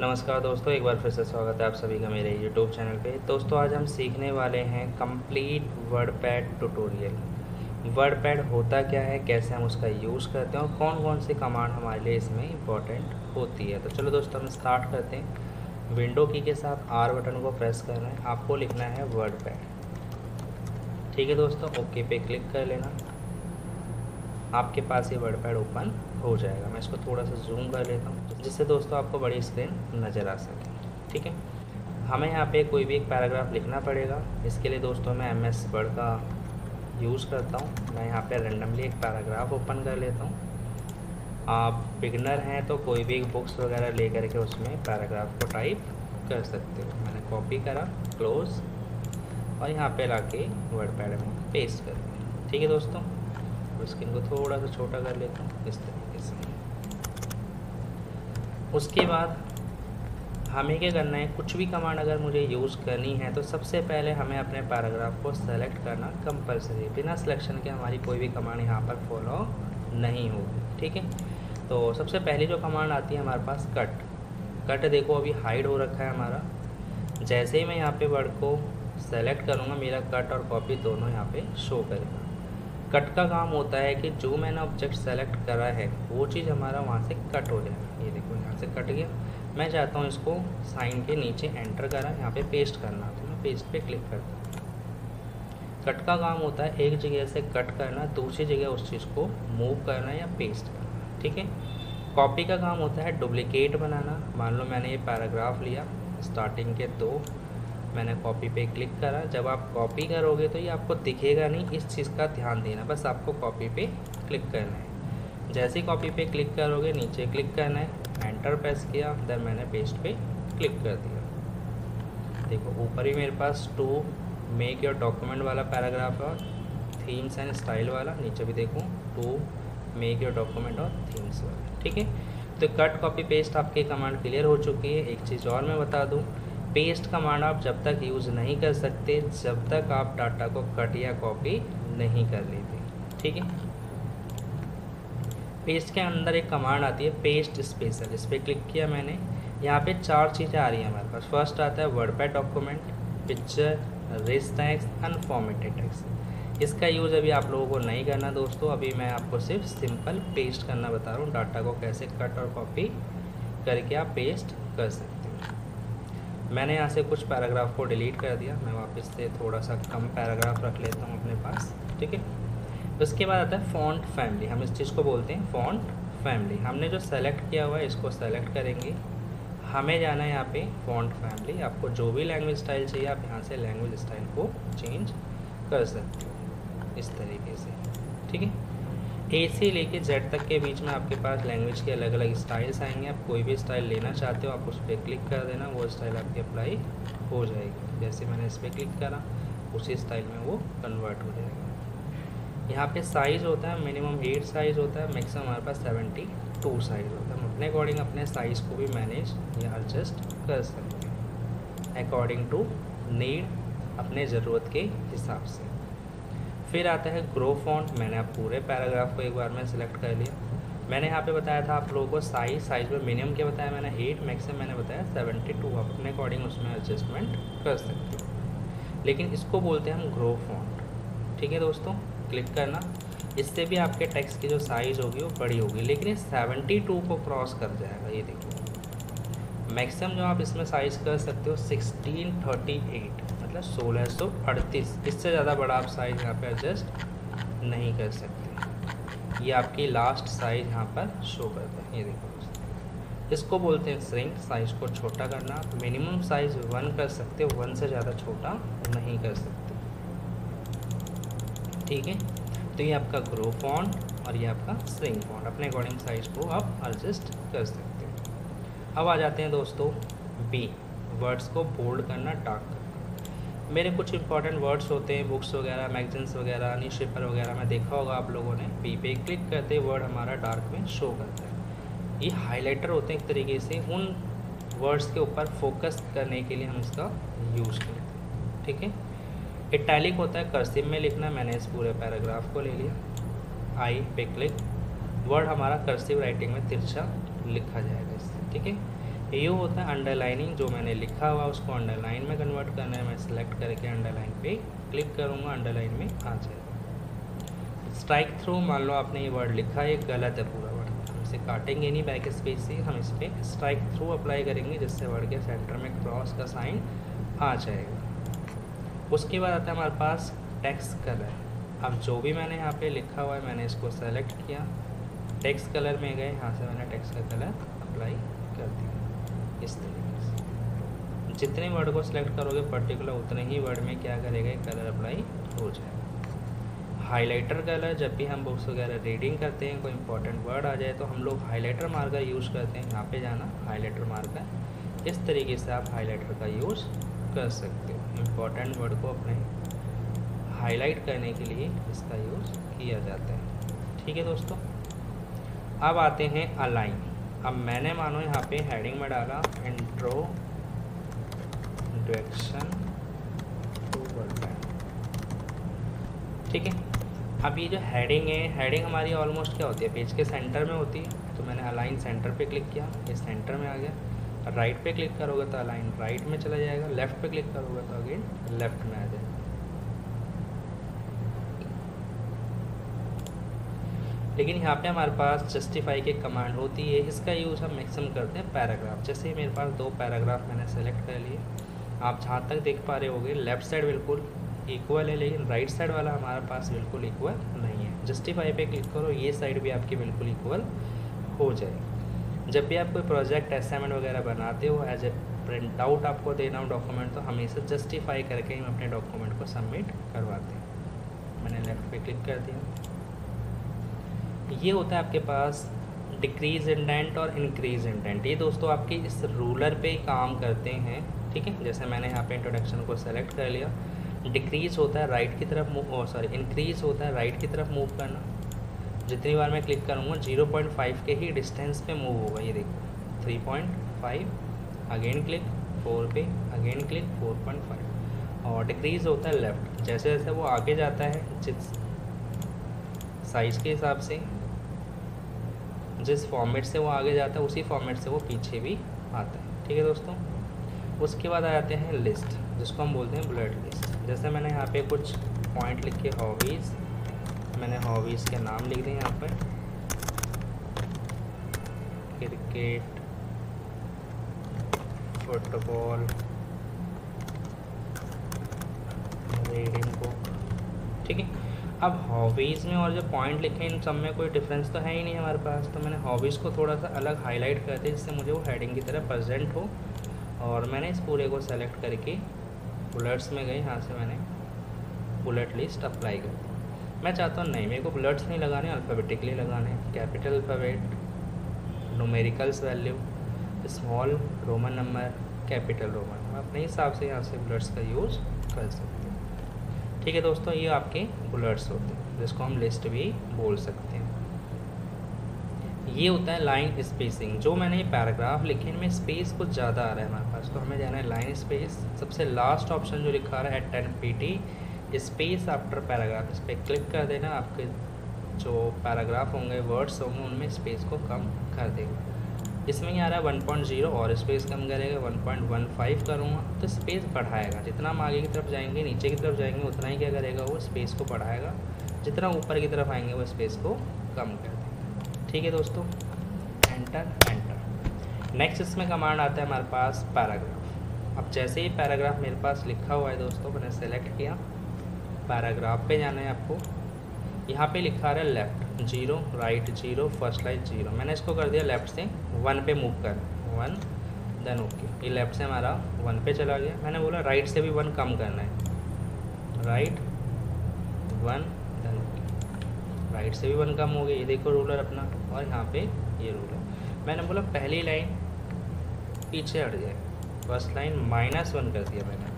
नमस्कार दोस्तों, एक बार फिर से स्वागत है आप सभी का मेरे यूट्यूब चैनल पे। दोस्तों, आज हम सीखने वाले हैं complete WordPad tutorial WordPad होता क्या है, कैसे हम उसका यूज़ करते हैं और कौन कौन सी कमांड हमारे लिए इसमें इंपॉर्टेंट होती है। तो चलो दोस्तों, हम स्टार्ट करते हैं। विंडो की के साथ आर बटन को प्रेस करना है। आपको लिखना है वर्ड पैड ठीक है दोस्तों ओके पे क्लिक कर लेना। आपके पास ये वर्ड पैड ओपन हो जाएगा। मैं इसको थोड़ा सा जूम कर लेता हूँ, जिससे दोस्तों आपको बड़ी स्क्रीन नज़र आ सके। ठीक है? हमें यहाँ पे कोई भी एक पैराग्राफ लिखना पड़ेगा। इसके लिए दोस्तों मैं एम एस वर्ड का यूज़ करता हूँ। मैं यहाँ पे रेंडमली एक पैराग्राफ ओपन कर लेता हूँ। आप बिगनर हैं तो कोई भी बुक्स वगैरह ले करके उसमें पैराग्राफ को टाइप कर सकते हो। मैंने कॉपी करा क्लोज और यहाँ पे ला के वर्ड पैड में पेस्ट कर दिया। ठीक है दोस्तों? स्क्रीन को थोड़ा सा छोटा कर लेता हूँ, इस तरीके से उसके बाद हमें क्या करना है? कुछ भी कमांड अगर मुझे यूज़ करनी है तो सबसे पहले हमें अपने पैराग्राफ को सेलेक्ट करना कंपलसरी बिना सिलेक्शन के हमारी कोई भी कमांड यहाँ पर फॉलो नहीं होगी, ठीक है? तो सबसे पहली जो कमांड आती है हमारे पास कट कट देखो, अभी हाइड हो रखा है हमारा। जैसे ही मैं यहाँ पे वर्ड को सेलेक्ट करूँगा, मेरा कट और कॉपी दोनों यहाँ पे शो करेगा। कट का काम होता है कि जो मैंने ऑब्जेक्ट सेलेक्ट करा है, वो चीज़ हमारा वहाँ से कट हो जाए। ये देखो, यहाँ से कट गया। मैं चाहता हूँ इसको साइन के नीचे एंटर करा, यहाँ पे पेस्ट करना। तो मैं पेस्ट पे क्लिक करता हूँ। कट का काम होता है एक जगह से कट करना, दूसरी जगह उस चीज़ को मूव करना या पेस्ट करना, ठीक है? कॉपी का काम होता है डुप्लीकेट बनाना। मान लो मैंने ये पैराग्राफ लिया स्टार्टिंग के दो मैंने कॉपी पे क्लिक करा। जब आप कॉपी करोगे तो ये आपको दिखेगा नहीं, इस चीज़ का ध्यान देना, बस आपको कॉपी पे क्लिक करना है। जैसे कॉपी पे क्लिक करोगे, नीचे क्लिक करना है एंटर प्रेस किया देन मैंने पेस्ट पे क्लिक कर दिया। देखो, ऊपर ही मेरे पास टू मेक योर डॉक्यूमेंट वाला पैराग्राफ और थीम्स एंड स्टाइल वाला, नीचे भी देखूँ टू मेक योर डॉक्यूमेंट और थीम्स वाला, ठीक है? तो कट कॉपी पेस्ट आपकी कमांड क्लियर हो चुकी है। एक चीज़ और मैं बता दूँ पेस्ट कमांड आप जब तक यूज़ नहीं कर सकते, जब तक आप डाटा को कट या कॉपी नहीं कर लेते, ठीक है? पेस्ट के अंदर एक कमांड आती है पेस्ट स्पेशल इस पर क्लिक किया मैंने। यहाँ पे चार चीज़ें आ रही हैं हमारे पास। फ़र्स्ट आता है WordPad document picture rich text unformatted text इसका यूज़ अभी आप लोगों को नहीं करना दोस्तों, अभी मैं आपको सिर्फ़ सिंपल पेस्ट करना बता रहा हूँ। डाटा को कैसे कट और कॉपी करके आप पेस्ट कर सकते मैंने यहाँ से कुछ पैराग्राफ को डिलीट कर दिया। मैं वापस से थोड़ा सा कम पैराग्राफ रख लेता हूँ अपने पास, ठीक है? उसके बाद आता है फॉन्ट फैमिली हम इस चीज़ को बोलते हैं फॉन्ट फैमिली हमने जो सेलेक्ट किया हुआ है, इसको सेलेक्ट करेंगे। हमें जाना है यहाँ पे फॉन्ट फैमिली आपको जो भी लैंग्वेज स्टाइल चाहिए, आप यहाँ से लैंग्वेज स्टाइल को चेंज कर सकते हो। इस तरीके से, ठीक है? ए से लेके जेड तक के बीच में आपके पास लैंग्वेज के अलग अलग स्टाइल्स आएँगे। आप कोई भी स्टाइल लेना चाहते हो, आप उस पर क्लिक कर देना, वो स्टाइल आपकी अप्लाई हो जाएगी। जैसे मैंने इस पर क्लिक करा, उसी स्टाइल में वो कन्वर्ट हो जाएगा। यहाँ पे साइज़ होता है मिनिमम एट साइज़ होता है मैक्सिमम हमारे पास सेवेंटी टू साइज़ होता है। हम अपने अकॉर्डिंग अपने साइज़ को भी मैनेज या एडजस्ट कर सकते हैं। अकॉर्डिंग टू नीड अपने ज़रूरत के हिसाब से। फिर आता है ग्रो फॉन्ट मैंने आप पूरे पैराग्राफ को एक बार में सिलेक्ट कर लिया मैंने यहाँ पे बताया था आप लोगों को साइज़ साइज़ में मिनिमम क्या बताया मैंने? एट मैक्सिमम मैंने बताया सेवेंटी टू आप अपने अकॉर्डिंग उसमें एडजस्टमेंट कर सकते हो। लेकिन इसको बोलते हैं हम ग्रो फॉन्ट ठीक है दोस्तों? क्लिक करना। इससे भी आपके टेक्स्ट की जो साइज़ होगी वो बड़ी होगी। लेकिन ये सेवेंटी टू को क्रॉस कर जाएगा। ये देखो मैक्सिमम जो आप इसमें साइज़ कर सकते हो सिक्सटीन थर्टी एट मतलब सोलह सौ अड़तीस। इससे ज़्यादा बड़ा आप साइज़ यहाँ पे एडजस्ट नहीं कर सकते। ये आपकी लास्ट साइज़ यहाँ पर शो करता है। ये देखो इसको बोलते हैं स्रिंक साइज़ को छोटा करना। मिनिमम साइज़ वन कर सकते हो। वन से ज़्यादा छोटा नहीं कर सकते। ठीक है? तो ये आपका ग्रो फॉन्ट और ये आपका स्रिंग फॉन्ट अपने अकॉर्डिंग साइज़ को आप एडजस्ट कर सकते हो। अब आ जाते हैं दोस्तों बी वर्ड्स को बोल्ड करना डार्क करना। मेरे कुछ इंपॉर्टेंट वर्ड्स होते हैं बुक्स वगैरह मैगजीन्स वगैरह न्यूज़ पेपर वगैरह में देखा होगा आप लोगों ने। पी पे क्लिक करते वर्ड हमारा डार्क में शो करता है। ये हाइलाइटर होते हैं एक तरीके से, उन वर्ड्स के ऊपर फोकस करने के लिए हम इसका यूज़ करते हैं। ठीक है? इटैलिक होता है कर्सिव में लिखना, मैंने इस पूरे पैराग्राफ को ले लिया। आई पे क्लिक वर्ड हमारा कर्सिव राइटिंग में तिरछा लिखा जाएगा इससे। ठीक है? ये होता है अंडरलाइनिंग जो मैंने लिखा हुआ उसको अंडरलाइन में कन्वर्ट करना है। मैं सिलेक्ट करके अंडरलाइन पे क्लिक करूँगा अंडरलाइन में आ जाएगा। स्ट्राइक थ्रू मान लो आपने ये वर्ड लिखा है गलत है पूरा वर्ड हम इसे काटेंगे नहीं बैक स्पेस से, हम इस पर स्ट्राइक थ्रू अप्लाई करेंगे, जिससे वर्ड के सेंटर में क्रॉस का साइन आ जाएगा। उसके बाद आता है हमारे पास टेक्स कलर अब जो भी मैंने यहाँ पे लिखा हुआ है, मैंने इसको सेलेक्ट किया। टेक्स कलर में गए, यहाँ से मैंने टेक्स का कलर अप्लाई इस तरीके से? जितने वर्ड को सिलेक्ट करोगे पर्टिकुलर उतने ही वर्ड में क्या करेगा? कलर अप्लाई हो जाएगा। हाइलाइटर कलर जब भी हम बुक्स वगैरह रीडिंग करते हैं, कोई इंपॉर्टेंट वर्ड आ जाए तो हम लोग हाइलाइटर मार्कर यूज़ करते हैं। यहाँ पे जाना हाइलाइटर मार्कर इस तरीके से आप हाइलाइटर का यूज़ कर सकते हो। इंपॉर्टेंट वर्ड को अपने हाईलाइट करने के लिए इसका यूज़ किया जाता है। ठीक है दोस्तों? अब आते हैं अलाइन अब मैंने मानो यहाँ पे हेडिंग में डाला इंट्रो इंट्रोडक्शन टू वर्ड ठीक है? अब ये जो हेडिंग है हेडिंग हमारी ऑलमोस्ट क्या होती है? पेज के सेंटर में होती है तो मैंने अलाइन सेंटर पे क्लिक किया, ये सेंटर में आ गया। राइट पे क्लिक करोगे तो अलाइन राइट में चला जाएगा लेफ़्ट पे क्लिक करोगे तो अगेन लेफ़्ट में आ जाएगा। लेकिन यहाँ पे हमारे पास जस्टिफाई की कमांड होती है, इसका यूज़ हम मैक्सिमम करते हैं पैराग्राफ जैसे मेरे पास दो पैराग्राफ मैंने सेलेक्ट कर लिए, आप जहाँ तक देख पा रहे होगे लेफ़्ट साइड बिल्कुल इक्वल है, लेकिन राइट साइड वाला हमारे पास बिल्कुल इक्वल नहीं है। जस्टिफाई पे क्लिक करो, ये साइड भी आपकी बिल्कुल इक्वल हो जाए जब भी आप कोई प्रोजेक्ट असाइनमेंट वगैरह बनाते हो एज ए प्रिंट आउट आपको देना हो डॉक्यूमेंट तो हमेशा जस्टिफाई करके हम अपने डॉक्यूमेंट को सबमिट करवाते हैं। मैंने लेफ़्ट पे क्लिक कर दिया। ये होता है आपके पास डिक्रीज इंडेंट और इंक्रीज इंडेंट ये दोस्तों आपके इस रूलर पे काम करते हैं, ठीक है? जैसे मैंने यहाँ पे इंट्रोडक्शन को सेलेक्ट कर लिया। डिक्रीज होता है राइट की तरफ़ मूव सॉरी इंक्रीज होता है राइट की तरफ़ मूव करना। जितनी बार मैं क्लिक करूँगा ज़ीरो पॉइंट फाइव के ही डिस्टेंस पे मूव होगा। ये देखो three point five again click four पे again click four point five और डिक्रीज होता है लेफ़्ट जैसे जैसे वो आगे जाता है साइज़ के हिसाब से, जिस फॉर्मेट से वो आगे जाता है, उसी फॉर्मेट से वो पीछे भी आता है। ठीक है दोस्तों? उसके बाद आ जाते हैं लिस्ट जिसको हम बोलते हैं बुलेट लिस्ट जैसे मैंने यहाँ पे कुछ पॉइंट लिखे हॉबीज़ मैंने हॉबीज़ के नाम लिख दिए यहाँ पर। क्रिकेट फुटबॉल रीडिंग बुक ठीक है? अब हॉबीज़ में और जो पॉइंट लिखे इन सब में कोई डिफरेंस तो है ही नहीं हमारे पास। तो मैंने हॉबीज़ को थोड़ा सा अलग हाईलाइट कर दिया, जिससे मुझे वो हेडिंग की तरह प्रेजेंट हो। और मैंने इस पूरे को सेलेक्ट करके बुलेट्स में गई यहाँ से मैंने बुलेट लिस्ट अप्लाई कर मैं चाहता हूँ नहीं, मेरे को बुलेट्स नहीं लगाने अल्फ़ाबेटिकली लगाने capital alphabet numericals value small Roman number capital Roman अपने हिसाब से यहाँ से बुलेट्स का यूज़ कर सकते हैं। ठीक है दोस्तों, ये आपके बुलर्स होते हैं, जिसको हम लिस्ट भी बोल सकते हैं। ये होता है लाइन स्पेसिंग जो मैंने ये पैराग्राफ लिखे, इनमें स्पेस कुछ ज़्यादा आ रहा है हमारे पास। तो हमें जाना है लाइन स्पेस सबसे लास्ट ऑप्शन जो लिखा रहा है ten P T space after paragraph इस पर क्लिक कर देना, आपके जो पैराग्राफ होंगे वर्ड्स होंगे, उनमें स्पेस को कम कर देगा। इसमें ही आ रहा है वन पॉइंट ज़ीरो और स्पेस कम करेगा वन पॉइंट वन फाइव करूँगा तो स्पेस बढ़ाएगा। जितना हम आगे की तरफ़ जाएँगे, नीचे की तरफ़ जाएँगे, उतना ही क्या करेगा वो स्पेस को बढ़ाएगा। जितना ऊपर की तरफ़ आएँगे, वो स्पेस को कम कर देगा। ठीक है दोस्तों? एंटर एंटर नेक्स्ट इसमें कमांड आता है हमारे पास पैराग्राफ अब जैसे ही पैराग्राफ मेरे पास लिखा हुआ है दोस्तों, मैंने सेलेक्ट किया। पैराग्राफ पे जाना है आपको। यहाँ पे लिखा रहा है left zero right zero first line zero. मैंने इसको कर दिया लेफ़्ट से वन पे मूव कर। वन देन ओके ये लेफ़्ट से हमारा वन पे चला गया। मैंने बोला राइट से भी वन कम करना है। Right one then okay right से भी वन कम हो गया। ये देखो रूलर अपना। और यहाँ पे ये रूलर मैंने बोला पहली लाइन पीछे हट जाए। फ़र्स्ट लाइन माइनस वन कर दिया मैंने।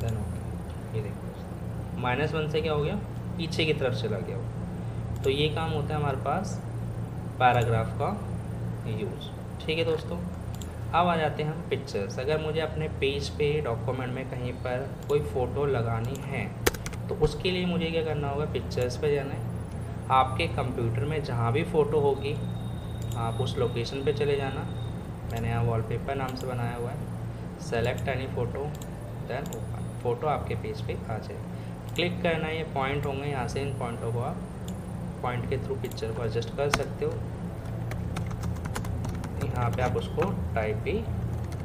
देन ओके ये देखो। माइनस वन से क्या हो गया? पीछे की तरफ़ चला गया हो तो ये काम होता है हमारे पास पैराग्राफ का यूज़। ठीक है दोस्तों, अब आ जाते हैं हम पिक्चर्स अगर मुझे अपने पेज पे डॉक्यूमेंट में कहीं पर कोई फ़ोटो लगानी है तो उसके लिए मुझे क्या करना होगा? पिक्चर्स पे जाना है। आपके कंप्यूटर में जहाँ भी फ़ोटो होगी, आप उस लोकेशन पे चले जाना। मैंने यहाँ वॉलपेपर नाम से बनाया हुआ है। Select any photo then open photo आपके पेज पे आ जाए। क्लिक करना ये पॉइंट होंगे, यहाँ से इन पॉइंटों को आप पॉइंट के थ्रू पिक्चर को एडजस्ट कर सकते हो। यहाँ पे आप उसको टाइप भी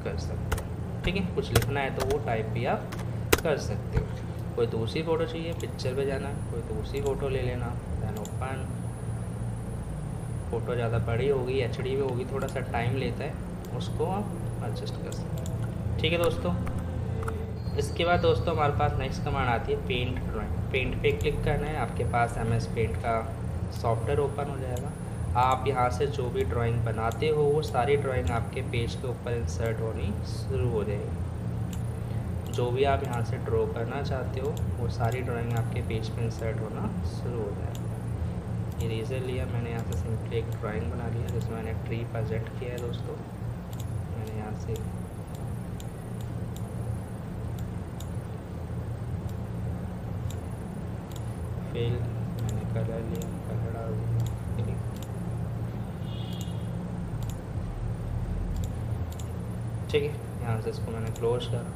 कर सकते हो। ठीक है? कुछ लिखना है तो वो टाइप भी आप कर सकते हो। कोई दूसरी फ़ोटो चाहिए पिक्चर पे जाना, कोई दूसरी फ़ोटो ले लेना। दैन ओपन फ़ोटो ज़्यादा बड़ी होगी एच डी में होगी, थोड़ा सा टाइम लेता है, उसको आप एडजस्ट कर सकते हैं। ठीक है दोस्तों? इसके बाद दोस्तों हमारे पास नेक्स्ट कमांड आती है पेंट ड्राइंग पेंट पे क्लिक करना है, आपके पास एम एस पेंट का सॉफ्टवेयर ओपन हो जाएगा। आप यहाँ से जो भी ड्राइंग बनाते हो, वो सारी ड्राइंग आपके पेज के ऊपर इंसर्ट होनी शुरू हो जाएगी। जो भी आप यहाँ से ड्रॉ करना चाहते हो, वो सारी ड्राइंग आपके पेज पे इंसर्ट होना शुरू हो जाएगा। इरेजर लिया मैंने यहाँ से सिंपली एक ड्राइंग बना लिया, जिसमें मैंने ट्री प्रोजेक्ट किया है दोस्तों। मैंने यहाँ से फिल ठीक है, यहाँ से इसको मैंने क्लोज करा।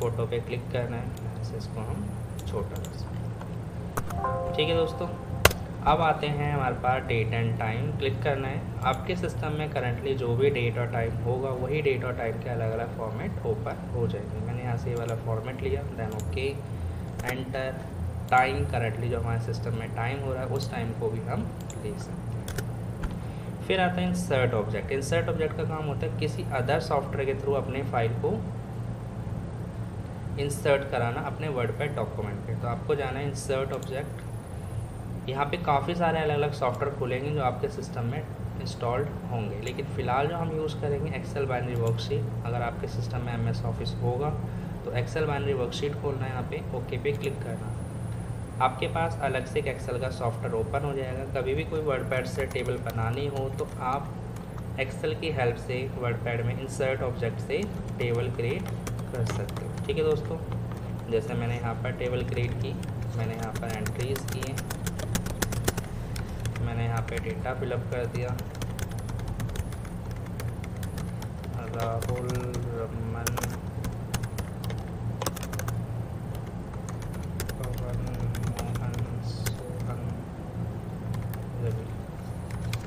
फ़ोटो पे क्लिक करना है, यहाँ से इसको हम छोटा कर सकते ठीक है दोस्तों, अब आते हैं हमारे पास डेट एंड टाइम क्लिक करना है। आपके सिस्टम में करंटली जो भी डेट और टाइम होगा, वही डेट और टाइम के अलग अलग फॉर्मेट ओपन हो जाएँगे। मैंने यहाँ से ये वाला फॉर्मेट लिया then okay enter time currently जो हमारे सिस्टम में टाइम हो रहा है, उस टाइम को भी हम ले सकते हैं। फिर आता है इंसर्ट ऑब्जेक्ट इंसर्ट ऑब्जेक्ट का काम होता है किसी अदर सॉफ्टवेयर के थ्रू अपने फ़ाइल को इंसर्ट कराना अपने वर्ड पैड डॉक्यूमेंट पे। तो आपको जाना है इंसर्ट ऑब्जेक्ट यहाँ पे काफ़ी सारे अलग अलग सॉफ्टवेयर खुलेंगे जो आपके सिस्टम में इंस्टॉल्ड होंगे। लेकिन फ़िलहाल जो हम यूज़ करेंगे एक्सेल बाइनरी वर्कशीट अगर आपके सिस्टम में एम एस ऑफ़िस होगा तो एक्सेल बाइनरी वर्कशीट खोलना है यहाँ पे। ओके पे क्लिक करना। आपके पास अलग से एक एक्सेल का सॉफ्टवेयर ओपन हो जाएगा। कभी भी कोई वर्ड से टेबल बनानी हो तो आप एक्सेल की हेल्प से वर्ड में इंसर्ट ऑब्जेक्ट से टेबल क्रिएट कर सकते हो। ठीक है दोस्तों? जैसे मैंने यहाँ पर टेबल क्रिएट की, मैंने यहाँ पर एंट्रीज किए, मैंने यहाँ पे डेटा फिलअप कर दिया। राहुल रमन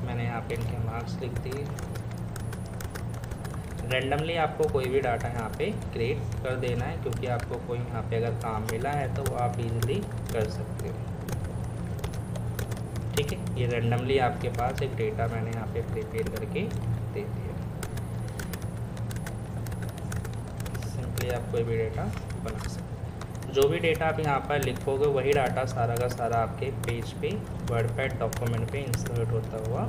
मैंने यहाँ पे इनके मार्क्स लिख दिए रेंडमली आपको कोई भी डाटा यहाँ पे क्रिएट कर देना है, क्योंकि आपको कोई यहाँ पे अगर काम मिला है तो वो आप इजीली कर सकते हो। ठीक है? ये रेंडमली आपके पास एक डेटा मैंने यहाँ पे प्रिपेयर करके दे दिया। सिंपली आप कोई भी डेटा बना सकते जो भी डेटा आप यहाँ पर लिखोगे, वही डाटा सारा का सारा आपके पेज पे वर्ड पैड डॉक्यूमेंट पे इंसर्ट होता हुआ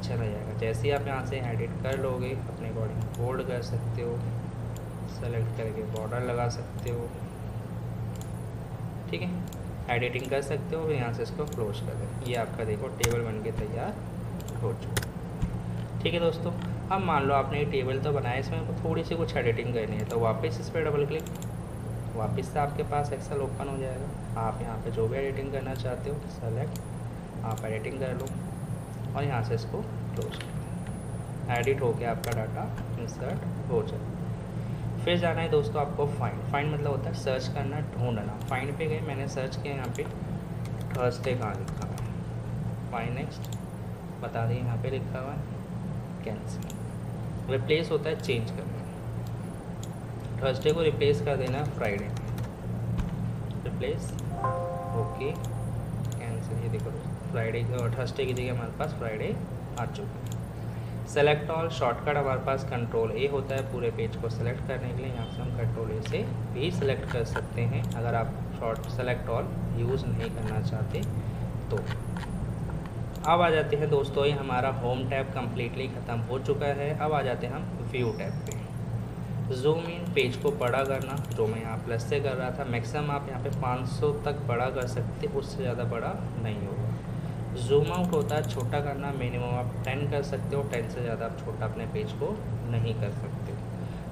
चला जाएगा। जैसे ही आप यहाँ से एडिट कर लोगे, अपने अकॉर्डिंग बोल्ड कर सकते हो सेलेक्ट करके बॉर्डर लगा सकते हो, ठीक है? एडिटिंग कर सकते हो यहाँ से इसको क्लोज कर दें ये आपका देखो टेबल बन के तैयार हो चुका ठीक है दोस्तों, अब मान लो आपने ये टेबल तो बनाया, इसमें थोड़ी सी कुछ एडिटिंग करनी है तो वापस इस पर डबल क्लिक वापस से आपके पास एक्सेल ओपन हो जाएगा। आप यहाँ पे जो भी एडिटिंग करना चाहते हो सेलेक्ट आप एडिटिंग कर लो। और यहाँ से इसको क्लोज एडिट हो गया आपका डाटा इंसर्ट हो जाए। फिर जाना है दोस्तों आपको फाइंड फाइंड मतलब होता है सर्च करना, ढूंढना। फाइंड पे गए, मैंने सर्च किया, यहाँ पे थर्सडे कहाँ लिखा हुआ है? फाइन नेक्स्ट बता दें, यहाँ पे लिखा हुआ है कैंसिल रिप्लेस होता है चेंज करना। थर्सडे को रिप्लेस कर देना फ्राइडे रिप्लेस ओके देखो फ्राइडे और थर्सडे की जगह हमारे पास फ्राइडे आ चुका है। सेलेक्ट ऑल शॉर्टकट हमारे पास कंट्रोल ए होता है पूरे पेज को सेलेक्ट करने के लिए। यहाँ से हम कंट्रोल ए से भी सेलेक्ट कर सकते हैं। अगर आप शॉर्ट सेलेक्ट ऑल यूज़ नहीं करना चाहते तो। अब आ जाते हैं दोस्तों, ये हमारा होम टैब कम्प्लीटली ख़त्म हो चुका है। अब आ जाते हैं हम व्यू टैब पे। जूम इन पेज को बड़ा करना, जो मैं यहाँ प्लस से कर रहा था। मैक्सिमम आप यहाँ पे 500 तक बड़ा कर सकते, उससे ज़्यादा बड़ा नहीं होगा। जूम आउट होता है, छोटा करना मिनिमम आप 10 कर सकते हो 10 से ज़्यादा आप छोटा अपने पेज को नहीं कर सकते।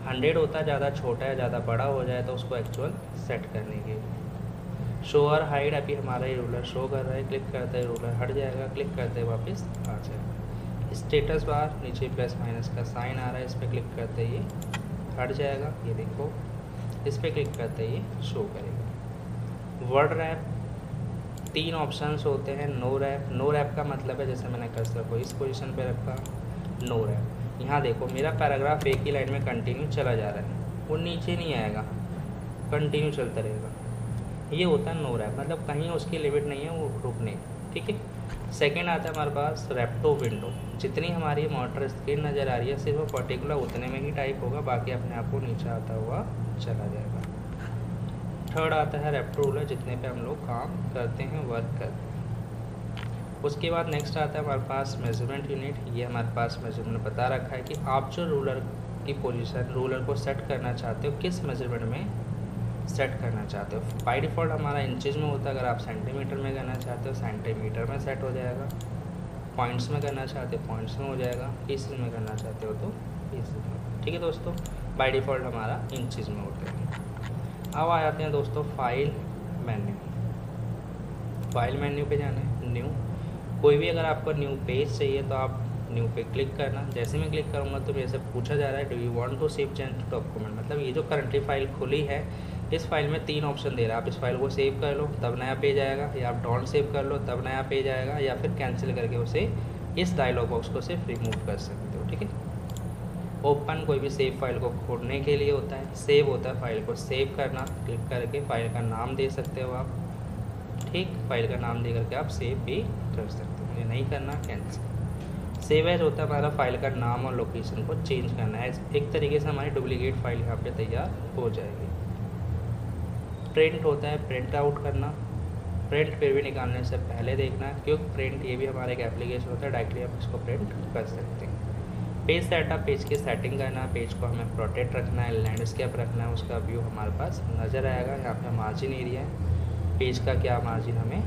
हंड्रेड होता है, ज़्यादा छोटा या ज़्यादा बड़ा हो जाए तो उसको एक्चुअल सेट करने के शो और हाइड अभी हमारा ये रूलर शो कर रहा है क्लिक करते रूलर हट जाएगा क्लिक करते वापस आ जाएगा। स्टेटस बार नीचे प्लस माइनस का साइन आ रहा है, इस पर क्लिक करते ही हट जाएगा, ये देखो। इस पर क्लिक करते ही शो करेगा। वर्ड रैप तीन ऑप्शंस होते हैं नो रैप नो रैप का मतलब है, जैसे मैंने कर्सर को इस पोजीशन पे रखा नो रैप यहाँ देखो, मेरा पैराग्राफ एक ही लाइन में कंटिन्यू चला जा रहा है। वो नीचे नहीं आएगा कंटिन्यू चलता रहेगा। ये होता है नो रैप मतलब कहीं उसकी लिमिट नहीं है, वो रुकने ठीक है? सेकेंड आता है हमारे पास रेप्टो विंडो जितनी हमारी मोटर स्क्रीन नज़र आ रही है, सिर्फ़ वो पर्टिकुलर उतने में ही टाइप होगा, बाकी अपने आप को नीचे आता हुआ चला जाएगा। थर्ड आता है रेप्टो रूलर जितने पे हम लोग काम करते हैं वर्क करते हैं उसके बाद नेक्स्ट आता है हमारे पास मेज़रमेंट यूनिट ये हमारे पास मेज़रमेंट बता रखा है कि आप जो रूलर की पोजीशन रूलर को सेट करना चाहते हो, किस मेज़रमेंट में सेट करना चाहते हो? बाई डिफ़ॉल्ट हमारा इंचज में होता है, अगर आप सेंटीमीटर में करना चाहते हो सेंटीमीटर में सेट हो जाएगा। पॉइंट्स में करना चाहते हो पॉइंट्स में हो जाएगा। पीसेज में करना चाहते हो तो पीसेज में। ठीक है दोस्तों? बाई डिफ़ॉल्ट हमारा इंचज में होता है। अब आ जाते हैं दोस्तों फ़ाइल मेन्यू फ़ाइल मेन्यू पे जाना है न्यू कोई भी अगर आपको न्यू पेज चाहिए तो आप न्यू पे क्लिक करना। जैसे मैं क्लिक करूँगा तो मेरे से पूछा जा रहा है do you want to save change document मतलब ये जो करंटली फ़ाइल खुली है, इस फ़ाइल में तीन ऑप्शन दे रहा है। आप इस फ़ाइल को सेव कर लो, तब नया पेज आएगा, या आप डोंट सेव कर लो, तब नया पेज आएगा, या फिर कैंसिल करके उसे इस डायलॉग बॉक्स को सिर्फ़ रिमूव कर सकते हो, ठीक है? ओपन कोई भी सेव फ़ाइल को खोलने के लिए होता है। सेव होता है फ़ाइल को सेव करना, क्लिक करके फ़ाइल का नाम दे सकते हो आप। ठीक, फ़ाइल का नाम दे करके आप सेव भी कर सकते हो। मुझे नहीं करना कैंसिल सेव एज होता है, हमारा फ़ाइल का नाम और लोकेशन को चेंज करना है। एक तरीके से हमारी डुप्लीकेट फ़ाइल यहाँ पे तैयार हो जाएगी। प्रिंट होता है प्रिंट आउट करना। प्रिंट पे भी निकालने से पहले देखना, क्योंकि प्रिंट ये भी हमारा एक एप्लीकेशन होता है डायरेक्टली आप इसको प्रिंट कर सकते हैं। पेज सेटअप पेज की सेटिंग करना है पेज को हमें प्रोटेक्ट रखना है लैंडस्केप रखना है, उसका व्यू हमारे पास नज़र आएगा, यहाँ पे मार्जिन एरिया है। पेज का क्या मार्जिन हमें?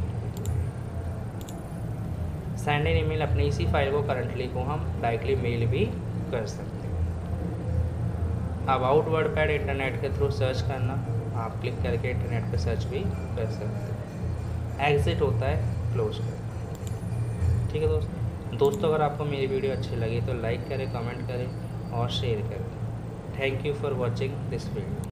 सेंड इन ईमेल अपनी इसी फ़ाइल को करंटली को हम डायरेक्टली मेल भी कर सकते हैं। अबाउट वर्ड पैड इंटरनेट के थ्रू सर्च करना, आप क्लिक करके इंटरनेट पर सर्च भी कर सकते हैं। एग्ज़िट होता है क्लोज कर ठीक है दोस्तों? दोस्तों, अगर आपको मेरी वीडियो अच्छी लगी तो लाइक करें कमेंट करें और शेयर करें। Thank you for watching this video